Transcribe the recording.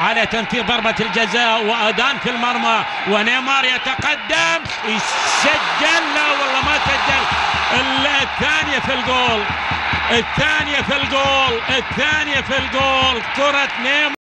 على تنفيذ ضربة الجزاء وأدان في المرمى. ونيمار يتقدم. سجل لا والله ما سجل. الثانية في الجول. الثانية في الجول. الثانية في الجول. كرة نيمار.